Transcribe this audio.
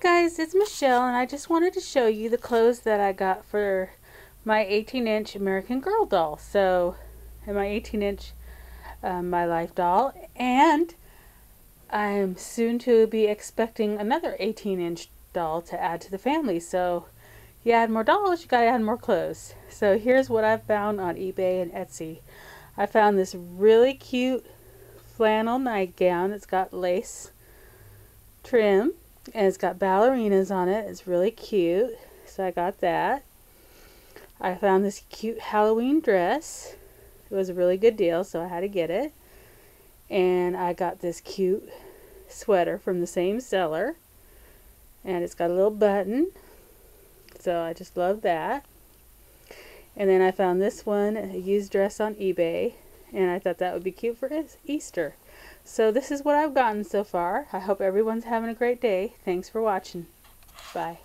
guys, it's Michelle and I just wanted to show you the clothes that I got for my 18 inch American Girl doll. So, and my 18 inch uh, My Life doll and I'm soon to be expecting another 18 inch doll to add to the family. So, you add more dolls, you gotta add more clothes. So here's what I've found on eBay and Etsy. I found this really cute flannel nightgown. It's got lace trim and it's got ballerinas on it. It's really cute. So I got that. I found this cute Halloween dress. It was a really good deal, so I had to get it. And I got this cute sweater from the same seller. And it's got a little button. So I just love that. And then I found this one, a used dress on eBay. And I thought that would be cute for Easter. So this is what I've gotten so far. I hope everyone's having a great day. Thanks for watching. Bye.